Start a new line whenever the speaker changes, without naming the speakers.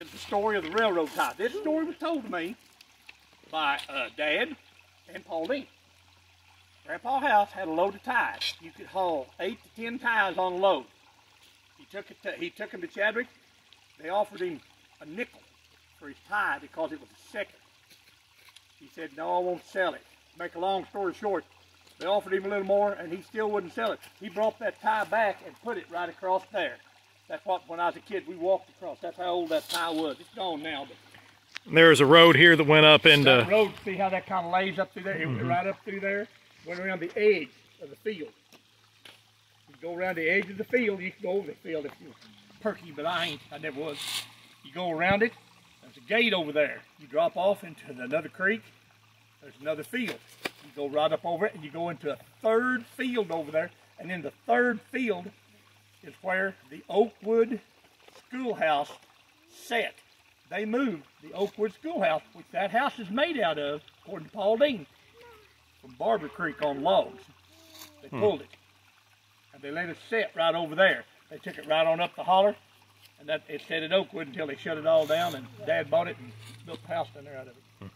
is the story of the railroad tie. This story was told to me by uh, Dad and Pauline. Grandpa House had a load of ties. You could haul eight to ten ties on a load. He took it. To, he took them to Chadwick. They offered him a nickel for his tie because it was a second. He said, "No, I won't sell it." Make a long story short, they offered him a little more, and he still wouldn't sell it. He brought that tie back and put it right across there. That's what, when I was a kid, we walked across. That's how old that tie was. It's gone now, but
There's a road here that went up
that
into.
road, see how that kind of lays up through there? It went mm-hmm. right up through there, went around the edge of the field. You go around the edge of the field, you can go over the field if you're perky, but I ain't. I never was. You go around it, there's a gate over there. You drop off into another creek, there's another field. You go right up over it, and you go into a third field over there, and in the third field is where the Oakwood Schoolhouse set. They moved the Oakwood Schoolhouse, which that house is made out of, according to Paul Dean, from Barber Creek on logs. They hmm. pulled it. And they let it set right over there. They took it right on up the holler, and that it set at Oakwood until they shut it all down, and Dad bought it and built a house down there out of it. Hmm.